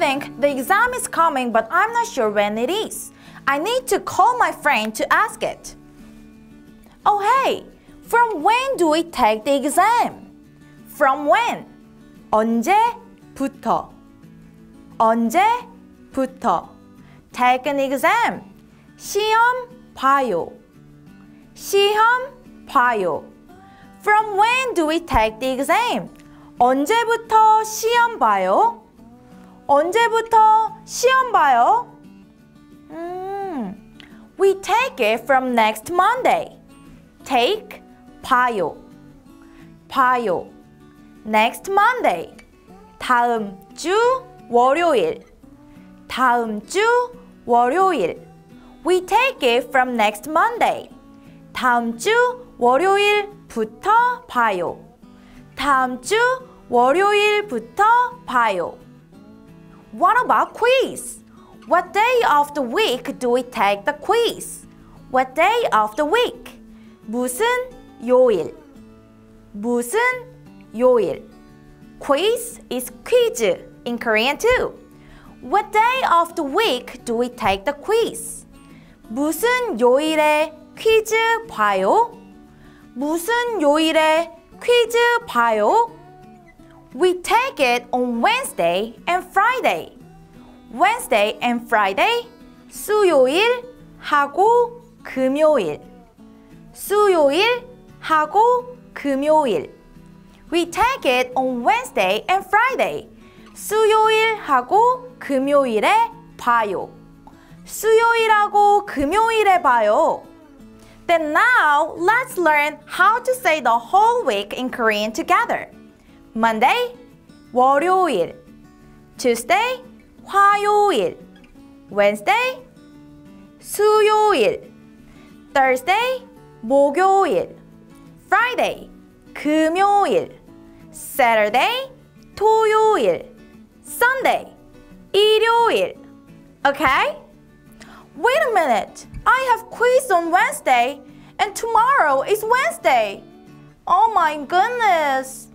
think the exam is coming, but I'm not sure when it is. I need to call my friend to ask it. Oh, hey, from when do we take the exam? From when? 언제부터? 언제부터? Take an exam. 시험 봐요. 시험 봐요. From when do we take the exam? 언제부터 시험 봐요? 언제부터 시험 봐요? 음, we take it from next Monday. Take, 봐요. 봐요. Next Monday. 다음 주 월요일. 다음 주 월요일. We take it from next Monday. 다음 주 월요일부터 봐요. 다음 주 월요일부터 봐요. What about quiz? What day of the week do we take the quiz? What day of the week? 무슨 요일? 무슨 요일? Quiz is quiz in Korean too. What day of the week do we take the quiz? 무슨 요일에 퀴즈 봐요? 무슨 요일에 퀴즈 봐요? We take it on Wednesday and Friday. Wednesday and Friday. 수요일 하고 금요일. 수요일 하고 금요일. We take it on Wednesday and Friday. 수요일 하고 금요일에 봐요. 수요일하고 금요일에 봐요. Then now, let's learn how to say the whole week in Korean together. Monday, 월요일. Tuesday, 화요일. Wednesday, 수요일. Thursday, 목요일. Friday, 금요일. Saturday, 토요일. Sunday, 일요일. Okay? Wait a minute. I have quiz on Wednesday and tomorrow is Wednesday. Oh my goodness.